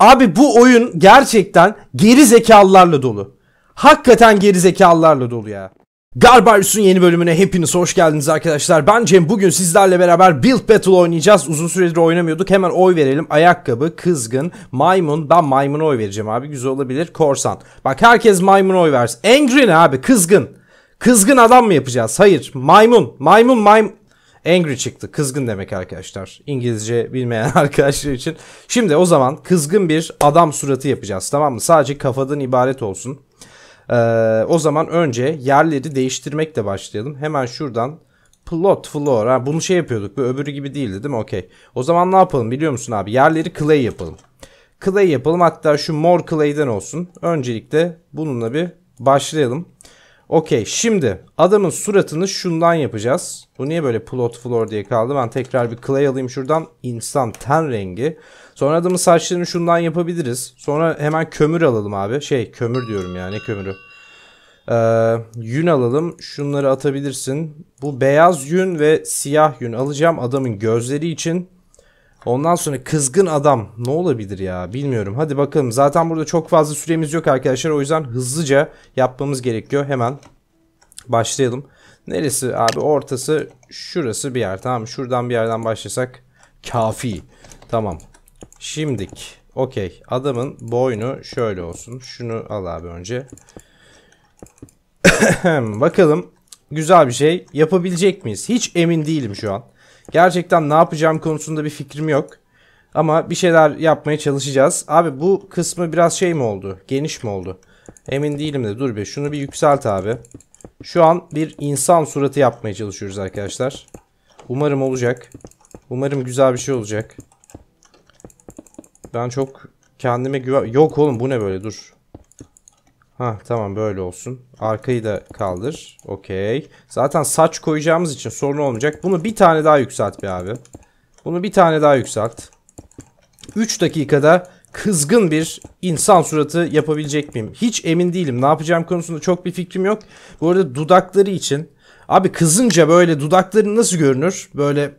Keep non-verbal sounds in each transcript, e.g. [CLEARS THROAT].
Abi bu oyun gerçekten geri zekalılarla dolu. Hakikaten geri zekalılarla dolu ya. Garbarius'un yeni bölümüne hepiniz hoş geldiniz arkadaşlar. Ben Cem bugün sizlerle beraber Build Battle oynayacağız. Uzun süredir oynamıyorduk. Hemen oy verelim. Ayakkabı, kızgın, maymun. Ben maymuna oy vereceğim abi. Güzel olabilir. Korsan. Bak herkes maymuna oy versin. Angry ne abi? Kızgın. Kızgın adam mı yapacağız? Hayır. Maymun. Maymun maymun. Angry çıktı. Kızgın demek arkadaşlar. İngilizce bilmeyen [LAUGHS] arkadaşlar için. Şimdi o zaman kızgın bir adam suratı yapacağız. Tamam mı? Sadece kafadan ibaret olsun. Ee, o zaman önce yerleri değiştirmekle başlayalım. Hemen şuradan plot floor. Ha, bunu şey yapıyorduk. Bu öbürü gibi değildi değil mi? Okey. O zaman ne yapalım biliyor musun abi? Yerleri clay yapalım. Clay yapalım. Hatta şu mor clay'den olsun. Öncelikle bununla bir başlayalım. Okey şimdi adamın suratını şundan yapacağız. Bu niye böyle plot floor diye kaldı? Ben tekrar bir clay alayım şuradan. Insan ten rengi. Sonra adamın saçlarını şundan yapabiliriz. Sonra hemen kömür alalım abi. Şey kömür diyorum ya ne kömürü. Ee, yün alalım. Şunları atabilirsin. Bu beyaz yün ve siyah yün alacağım adamın gözleri için. Ondan sonra kızgın adam ne olabilir ya bilmiyorum. Hadi bakalım zaten burada çok fazla süremiz yok arkadaşlar. O yüzden hızlıca yapmamız gerekiyor. Hemen başlayalım. Neresi abi ortası şurası bir yer tamam Şuradan bir yerden başlasak kafi. Tamam. Şimdik. Okey. Adamın boynu şöyle olsun. Şunu al abi önce. [COUGHS] Bakalım. Güzel bir şey. Yapabilecek miyiz? Hiç emin değilim şu an. Gerçekten ne yapacağım konusunda bir fikrim yok. Ama bir şeyler yapmaya çalışacağız. Abi bu kısmı biraz şey mi oldu? Geniş mi oldu? Emin değilim de dur bir şunu bir yükselt abi. Şu an bir insan suratı yapmaya çalışıyoruz arkadaşlar. Umarım olacak. Umarım güzel bir şey olacak. Ben çok kendime güven... Yok oğlum bu ne böyle dur. Ha tamam böyle olsun. Arkayı da kaldır. Okey. Zaten saç koyacağımız için sorun olmayacak. Bunu bir tane daha yükselt be abi. Bunu bir tane daha yükselt. 3 dakikada kızgın bir insan suratı yapabilecek miyim? Hiç emin değilim. Ne yapacağım konusunda çok bir fikrim yok. Bu arada dudakları için. Abi kızınca böyle dudakları nasıl görünür? Böyle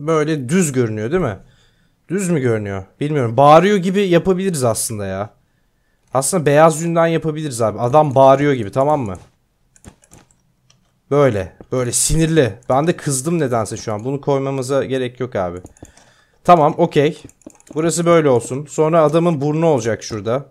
böyle düz görünüyor değil mi? Düz mü görünüyor? Bilmiyorum. Bağırıyor gibi yapabiliriz aslında ya. Aslında beyaz yünden yapabiliriz abi. Adam bağırıyor gibi tamam mı? Böyle. Böyle sinirli. Ben de kızdım nedense şu an. Bunu koymamıza gerek yok abi. Tamam okey. Burası böyle olsun. Sonra adamın burnu olacak şurada.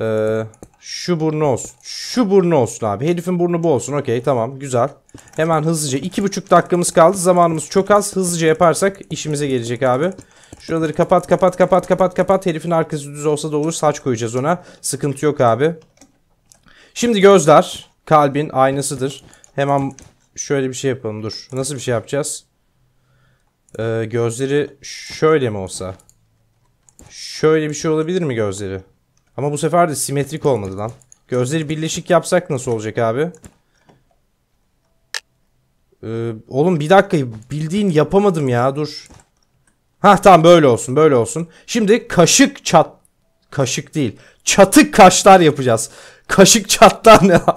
Ee, şu burnu olsun. Şu burnu olsun abi. Herifin burnu bu olsun. Okey tamam güzel. Hemen hızlıca. iki buçuk dakikamız kaldı. Zamanımız çok az. Hızlıca yaparsak işimize gelecek abi. Şuraları kapat kapat kapat kapat kapat. Herifin arkası düz olsa da olur. Saç koyacağız ona. Sıkıntı yok abi. Şimdi gözler. Kalbin aynasıdır. Hemen şöyle bir şey yapalım. Dur. Nasıl bir şey yapacağız? Ee, gözleri şöyle mi olsa? Şöyle bir şey olabilir mi gözleri? Ama bu sefer de simetrik olmadı lan. Gözleri birleşik yapsak nasıl olacak abi? Ee, oğlum bir dakika bildiğin yapamadım ya dur. Ha tamam böyle olsun böyle olsun. Şimdi kaşık çat. Kaşık değil. Çatık kaşlar yapacağız. Kaşık çatlar ne lan?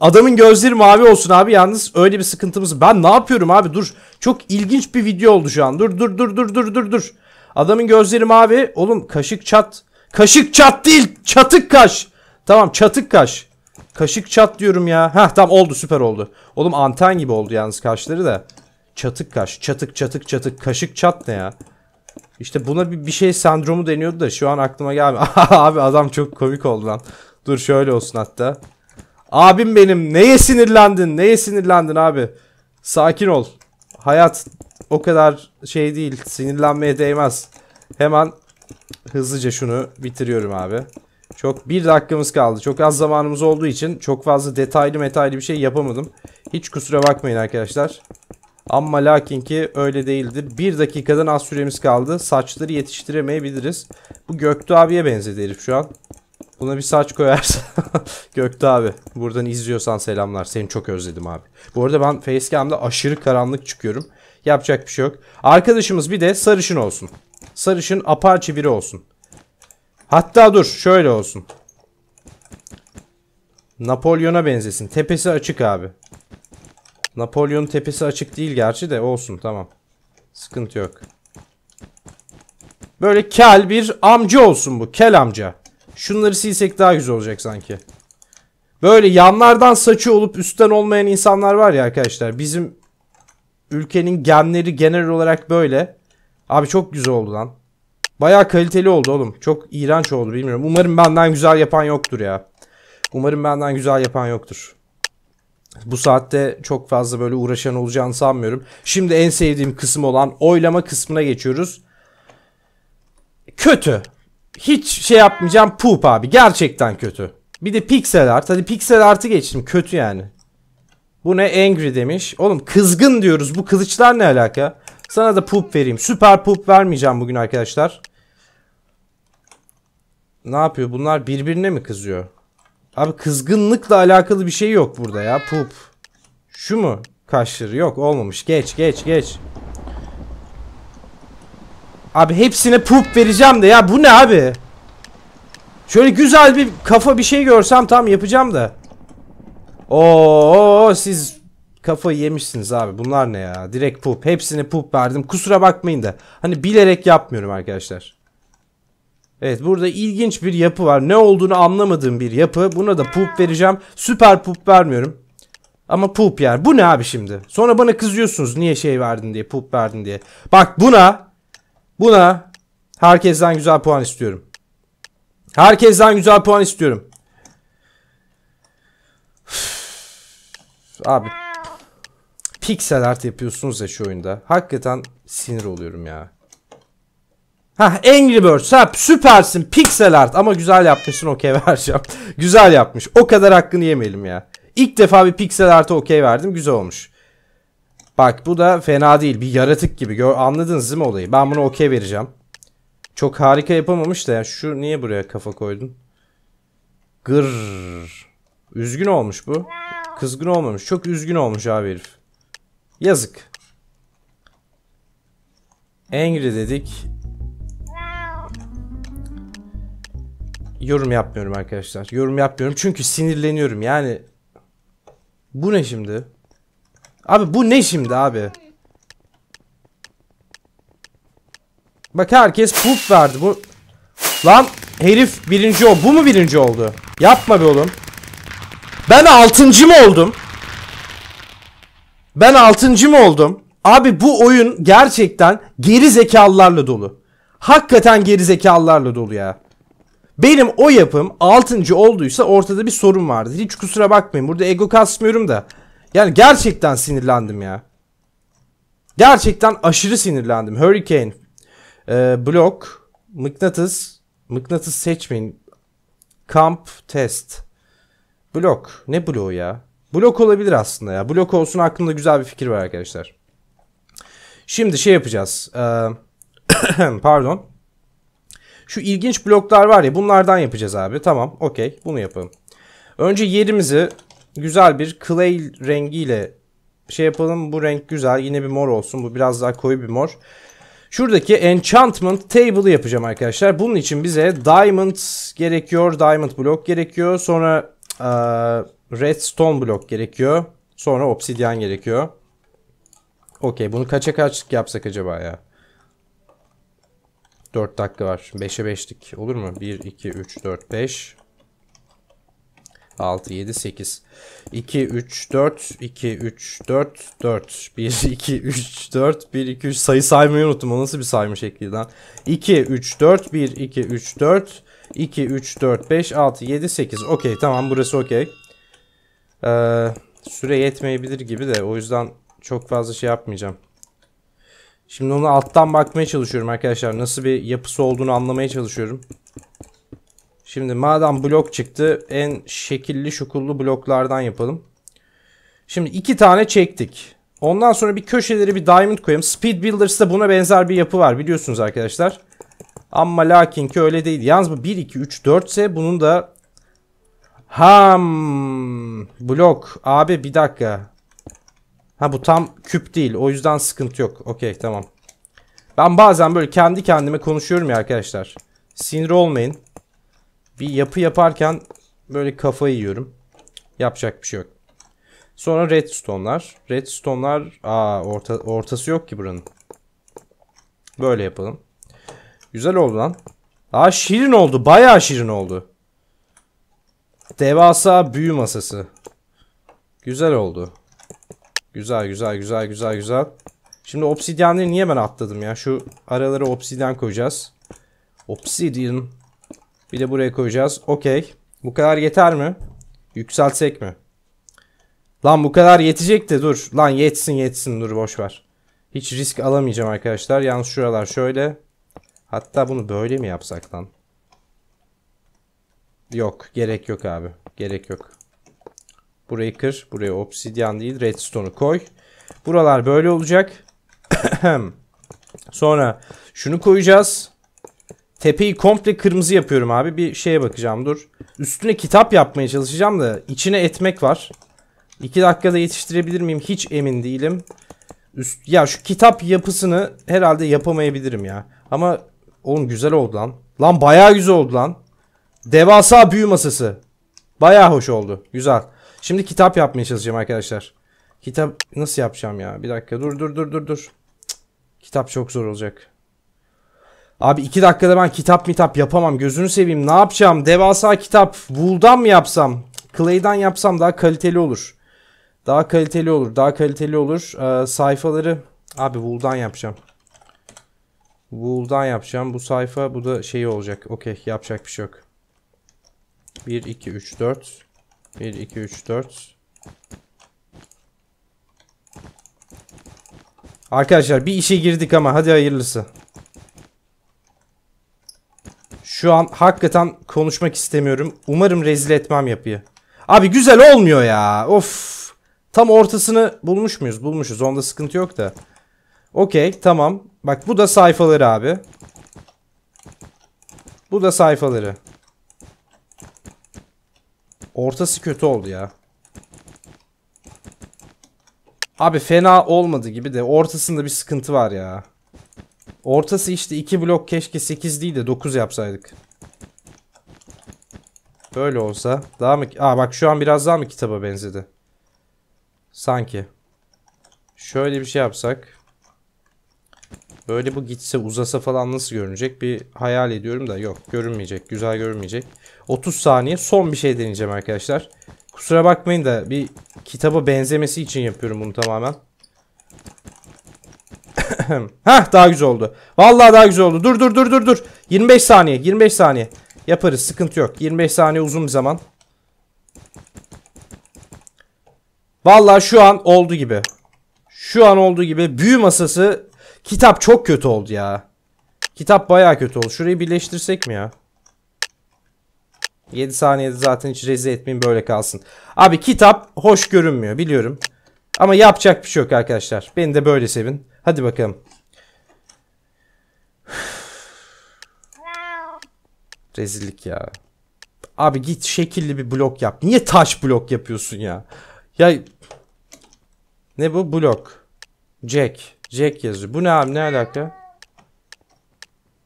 Adamın gözleri mavi olsun abi yalnız öyle bir sıkıntımız. Ben ne yapıyorum abi dur. Çok ilginç bir video oldu şu an. Dur dur dur dur dur dur dur. Adamın gözleri mavi. Oğlum kaşık çat. Kaşık çat değil. Çatık kaş. Tamam çatık kaş. Kaşık çat diyorum ya. Heh tamam oldu süper oldu. Oğlum anten gibi oldu yalnız kaşları da. Çatık kaş. Çatık çatık çatık. Kaşık çat ne ya? İşte buna bir, bir şey sendromu deniyordu da şu an aklıma gelmiyor. [LAUGHS] Abi adam çok komik oldu lan. Dur şöyle olsun hatta. Abim benim neye sinirlendin? Neye sinirlendin abi? Sakin ol. Hayat o kadar şey değil. Sinirlenmeye değmez. Hemen hızlıca şunu bitiriyorum abi. Çok bir dakikamız kaldı. Çok az zamanımız olduğu için çok fazla detaylı metaylı bir şey yapamadım. Hiç kusura bakmayın arkadaşlar. Ama lakin ki öyle değildir. Bir dakikadan az süremiz kaldı. Saçları yetiştiremeyebiliriz. Bu Göktuğ abiye benzedi herif şu an. Buna bir saç koyarsa. [LAUGHS] Göktuğ abi buradan izliyorsan selamlar. Seni çok özledim abi. Bu arada ben facecam'da aşırı karanlık çıkıyorum. Yapacak bir şey yok. Arkadaşımız bir de sarışın olsun. Sarışın Apache biri olsun. Hatta dur şöyle olsun. Napolyon'a benzesin. Tepesi açık abi. Napolyon'un tepesi açık değil gerçi de olsun tamam. Sıkıntı yok. Böyle kel bir amca olsun bu. Kel amca. Şunları silsek daha güzel olacak sanki. Böyle yanlardan saçı olup üstten olmayan insanlar var ya arkadaşlar. Bizim ülkenin genleri genel olarak böyle. Abi çok güzel oldu lan. Baya kaliteli oldu oğlum. Çok iğrenç oldu bilmiyorum. Umarım benden güzel yapan yoktur ya. Umarım benden güzel yapan yoktur. Bu saatte çok fazla böyle uğraşan olacağını sanmıyorum. Şimdi en sevdiğim kısım olan oylama kısmına geçiyoruz. Kötü. Hiç şey yapmayacağım poop abi. Gerçekten kötü. Bir de pixel art. Hadi pixel art'ı geçtim. Kötü yani. Bu ne? Angry demiş. Oğlum kızgın diyoruz. Bu kılıçlar ne alaka? Sana da poop vereyim. Süper poop vermeyeceğim bugün arkadaşlar. Ne yapıyor? Bunlar birbirine mi kızıyor? Abi kızgınlıkla alakalı bir şey yok burada ya. Poop. Şu mu? Kaşları yok olmamış. Geç geç geç. Abi hepsine poop vereceğim de ya bu ne abi? Şöyle güzel bir kafa bir şey görsem tam yapacağım da. Oo siz kafayı yemişsiniz abi. Bunlar ne ya? Direkt poop. Hepsine poop verdim. Kusura bakmayın da. Hani bilerek yapmıyorum arkadaşlar. Evet burada ilginç bir yapı var. Ne olduğunu anlamadığım bir yapı. Buna da poop vereceğim. Süper poop vermiyorum. Ama poop yer. Bu ne abi şimdi? Sonra bana kızıyorsunuz niye şey verdin diye, poop verdin diye. Bak buna buna herkesten güzel puan istiyorum. Herkesten güzel puan istiyorum. Abi pixel art yapıyorsunuz ya şu oyunda. Hakikaten sinir oluyorum ya. Ha Angry Birds ha süpersin pixel art ama güzel yapmışsın okey [LAUGHS] vereceğim. güzel yapmış o kadar hakkını yemeyelim ya. İlk defa bir pixel art'a okey verdim güzel olmuş. Bak bu da fena değil bir yaratık gibi Gör, anladınız değil mi olayı ben buna okey vereceğim. Çok harika yapamamış da ya şu niye buraya kafa koydun? Gır. Üzgün olmuş bu. Kızgın olmamış. Çok üzgün olmuş abi herif. Yazık. Angry dedik. Yorum yapmıyorum arkadaşlar. Yorum yapmıyorum çünkü sinirleniyorum yani. Bu ne şimdi? Abi bu ne şimdi abi? Bak herkes poop verdi. Bu Lan herif birinci o. Bu mu birinci oldu? Yapma be oğlum. Ben altıncı mı oldum? Ben altıncı mı oldum? Abi bu oyun gerçekten geri zekalılarla dolu. Hakikaten geri zekalılarla dolu ya. Benim o yapım 6. olduysa ortada bir sorun vardı. Hiç kusura bakmayın. Burada ego kasmıyorum da. Yani gerçekten sinirlendim ya. Gerçekten aşırı sinirlendim. Hurricane. Ee, blok. Mıknatıs. Mıknatıs seçmeyin. Kamp test. Blok. Ne bloğu ya? Blok olabilir aslında ya. Blok olsun aklımda güzel bir fikir var arkadaşlar. Şimdi şey yapacağız. Ee, [COUGHS] pardon. Şu ilginç bloklar var ya bunlardan yapacağız abi. Tamam okey bunu yapalım. Önce yerimizi güzel bir clay rengiyle şey yapalım. Bu renk güzel. Yine bir mor olsun. Bu biraz daha koyu bir mor. Şuradaki enchantment table'ı yapacağım arkadaşlar. Bunun için bize diamond gerekiyor. Diamond blok gerekiyor. Sonra e, redstone blok gerekiyor. Sonra obsidian gerekiyor. Okey bunu kaça kaçlık yapsak acaba ya? 4 dakika var. 5'e 5'lik olur mu? 1, 2, 3, 4, 5. 6, 7, 8. 2, 3, 4, 2, 3, 4, 4. 1, 2, 3, 4, 1, 2, 3. Sayı saymayı unuttum. O nasıl bir sayma şekli lan? 2, 3, 4, 1, 2, 3, 4, 2, 3, 4, 5, 6, 7, 8. Okey tamam burası okey. Ee, süre yetmeyebilir gibi de o yüzden çok fazla şey yapmayacağım. Şimdi onu alttan bakmaya çalışıyorum arkadaşlar. Nasıl bir yapısı olduğunu anlamaya çalışıyorum. Şimdi madem blok çıktı en şekilli şukullu bloklardan yapalım. Şimdi iki tane çektik. Ondan sonra bir köşeleri bir diamond koyalım. Speed Builders'ta buna benzer bir yapı var biliyorsunuz arkadaşlar. Ama lakin ki öyle değil. Yalnız bu 1, 2, 3, 4 ise bunun da Ham blok. Abi bir dakika. Ha bu tam küp değil. O yüzden sıkıntı yok. Okey tamam. Ben bazen böyle kendi kendime konuşuyorum ya arkadaşlar. Sinir olmayın. Bir yapı yaparken böyle kafayı yiyorum. Yapacak bir şey yok. Sonra redstone'lar. Redstone'lar aa orta, ortası yok ki buranın. Böyle yapalım. Güzel oldu lan. Aa şirin oldu. Bayağı şirin oldu. Devasa büyü masası. Güzel oldu. Güzel güzel güzel güzel güzel. Şimdi obsidyenleri niye ben atladım ya? Şu aralara obsidyen koyacağız. Obsidian. Bir de buraya koyacağız. Okey. Bu kadar yeter mi? Yükseltsek mi? Lan bu kadar yetecek de dur. Lan yetsin yetsin dur boş ver. Hiç risk alamayacağım arkadaşlar. Yalnız şuralar şöyle. Hatta bunu böyle mi yapsak lan? Yok gerek yok abi. Gerek yok. Burayı kır. Buraya obsidyen değil redstone'u koy. Buralar böyle olacak. [CLEARS THROAT] Sonra şunu koyacağız. Tepeyi komple kırmızı yapıyorum abi. Bir şeye bakacağım dur. Üstüne kitap yapmaya çalışacağım da içine etmek var. 2 dakikada yetiştirebilir miyim hiç emin değilim. Üst, ya şu kitap yapısını herhalde yapamayabilirim ya. Ama oğlum güzel oldu lan. Lan bayağı güzel oldu lan. Devasa büyü masası. Bayağı hoş oldu. Güzel. Şimdi kitap yapmaya çalışacağım arkadaşlar. Kitap nasıl yapacağım ya? Bir dakika dur dur dur dur dur. Kitap çok zor olacak. Abi iki dakikada ben kitap mitap yapamam. Gözünü seveyim. Ne yapacağım? Devasa kitap. Wool'dan mı yapsam? Clay'dan yapsam daha kaliteli olur. Daha kaliteli olur. Daha kaliteli olur. Ee, sayfaları abi Wool'dan yapacağım. Wool'dan yapacağım. Bu sayfa bu da şey olacak. Okey yapacak bir şey yok. 1 2 3 4 1 2 3 4 Arkadaşlar bir işe girdik ama hadi hayırlısı. Şu an hakikaten konuşmak istemiyorum. Umarım rezil etmem yapıyı. Abi güzel olmuyor ya. Of. Tam ortasını bulmuş muyuz? Bulmuşuz. Onda sıkıntı yok da. Okey tamam. Bak bu da sayfaları abi. Bu da sayfaları. Ortası kötü oldu ya. Abi fena olmadı gibi de ortasında bir sıkıntı var ya. Ortası işte 2 blok keşke 8 değil de 9 yapsaydık. Böyle olsa daha mı? Aa bak şu an biraz daha mı kitaba benzedi? Sanki. Şöyle bir şey yapsak. Böyle bu gitse uzasa falan nasıl görünecek bir hayal ediyorum da yok görünmeyecek. Güzel görünmeyecek. 30 saniye son bir şey deneyeceğim arkadaşlar. Kusura bakmayın da bir kitaba benzemesi için yapıyorum bunu tamamen. [COUGHS] Heh daha güzel oldu. Vallahi daha güzel oldu. Dur dur dur dur dur. 25 saniye 25 saniye. Yaparız sıkıntı yok. 25 saniye uzun bir zaman. Vallahi şu an oldu gibi. Şu an olduğu gibi büyü masası kitap çok kötü oldu ya. Kitap baya kötü oldu. Şurayı birleştirsek mi ya? 7 saniyede zaten hiç rezil etmeyin böyle kalsın. Abi kitap hoş görünmüyor biliyorum. Ama yapacak bir şey yok arkadaşlar. Beni de böyle sevin. Hadi bakalım. [SIGHS] Rezillik ya. Abi git şekilli bir blok yap. Niye taş blok yapıyorsun ya? Ya ne bu blok? Jack. Jack yazıyor. Bu ne abi ne alaka?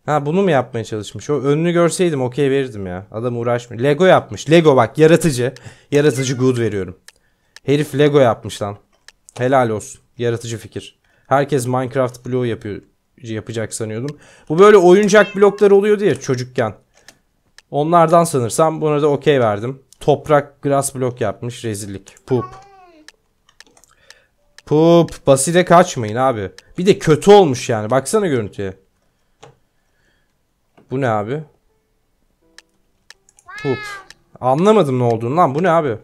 Ha bunu mu yapmaya çalışmış? O önünü görseydim okey verirdim ya. Adam uğraşmıyor. Lego yapmış. Lego bak yaratıcı. Yaratıcı good veriyorum. Herif Lego yapmış lan. Helal olsun. Yaratıcı fikir. Herkes Minecraft bloğu yapıyor yapacak sanıyordum. Bu böyle oyuncak bloklar oluyordu ya çocukken. Onlardan sanırsam buna da okey verdim. Toprak grass blok yapmış rezillik. Poop. Poop. Basite kaçmayın abi. Bir de kötü olmuş yani. Baksana görüntüye. Bu ne abi? Poop. Anlamadım ne olduğunu lan. Bu ne abi?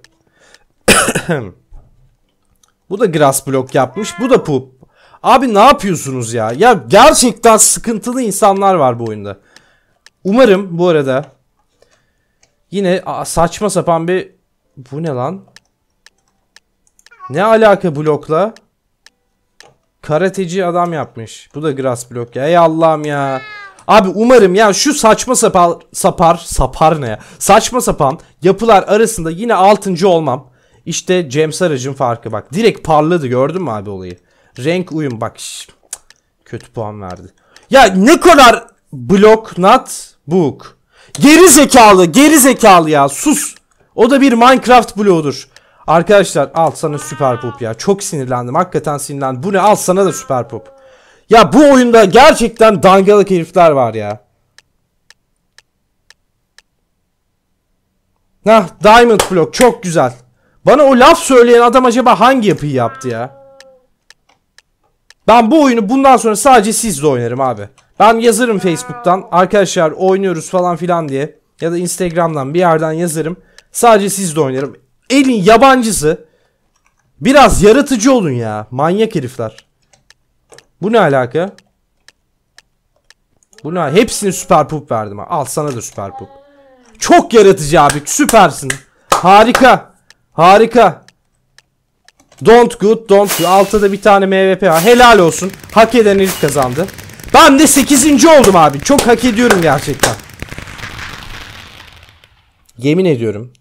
[COUGHS] bu da grass blok yapmış. Bu da poop. Abi ne yapıyorsunuz ya? Ya gerçekten sıkıntılı insanlar var bu oyunda. Umarım bu arada yine saçma sapan bir bu ne lan? Ne alaka blokla? Karateci adam yapmış. Bu da grass blok ya. Ey Allah'ım ya. Abi umarım ya şu saçma sapar sapar sapar ne ya? Saçma sapan yapılar arasında yine 6. olmam. İşte Cem Sarıcın farkı bak. Direkt parladı gördün mü abi olayı? Renk uyum bak. Kötü puan verdi. Ya ne kadar blok not book. Geri zekalı geri zekalı ya sus. O da bir Minecraft bloğudur. Arkadaşlar al sana süper pop ya. Çok sinirlendim. Hakikaten sinirlendim. Bu ne? Al sana da süper pop. Ya bu oyunda gerçekten dangalık herifler var ya. Nah Diamond Block çok güzel. Bana o laf söyleyen adam acaba hangi yapıyı yaptı ya? Ben bu oyunu bundan sonra sadece sizle oynarım abi. Ben yazarım Facebook'tan arkadaşlar oynuyoruz falan filan diye. Ya da Instagram'dan bir yerden yazarım. Sadece sizle oynarım. Elin yabancısı. Biraz yaratıcı olun ya. Manyak herifler. Bu ne alaka? Bu ne? Hepsini süper pup verdim. Al sana da süper pup. Çok yaratıcı abi. Süpersin. Harika. Harika. Don't good, don't good. Altta da bir tane MVP var. Helal olsun. Hak eden herif kazandı. Ben de 8. oldum abi. Çok hak ediyorum gerçekten. Yemin ediyorum.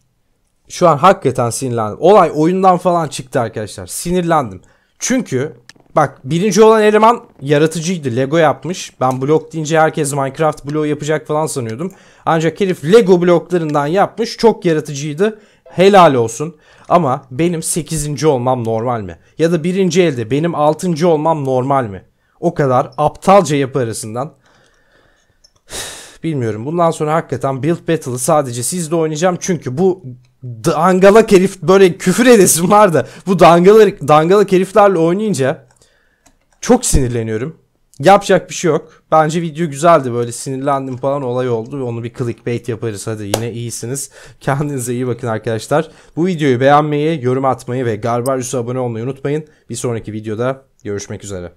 Şu an hakikaten sinirlendim. Olay oyundan falan çıktı arkadaşlar. Sinirlendim. Çünkü bak birinci olan eleman yaratıcıydı. Lego yapmış. Ben blok deyince herkes Minecraft bloğu yapacak falan sanıyordum. Ancak herif Lego bloklarından yapmış. Çok yaratıcıydı. Helal olsun. Ama benim 8. olmam normal mi? Ya da birinci elde benim 6. olmam normal mi? O kadar aptalca yapı arasından. Bilmiyorum. Bundan sonra hakikaten Build Battle'ı sadece sizle oynayacağım. Çünkü bu dangalak herif böyle küfür edesim var da bu dangalak, dangalak heriflerle oynayınca çok sinirleniyorum. Yapacak bir şey yok. Bence video güzeldi. Böyle sinirlendim falan olay oldu. Onu bir clickbait yaparız. Hadi yine iyisiniz. Kendinize iyi bakın arkadaşlar. Bu videoyu beğenmeyi, yorum atmayı ve Garbarius'a abone olmayı unutmayın. Bir sonraki videoda görüşmek üzere.